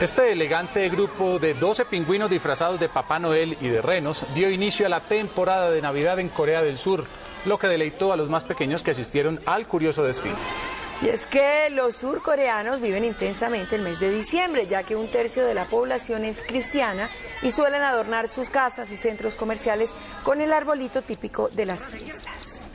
Este elegante grupo de 12 pingüinos disfrazados de Papá Noel y de renos dio inicio a la temporada de Navidad en Corea del Sur, lo que deleitó a los más pequeños que asistieron al curioso desfile. Y es que los surcoreanos viven intensamente el mes de diciembre, ya que un tercio de la población es cristiana y suelen adornar sus casas y centros comerciales con el arbolito típico de las fiestas.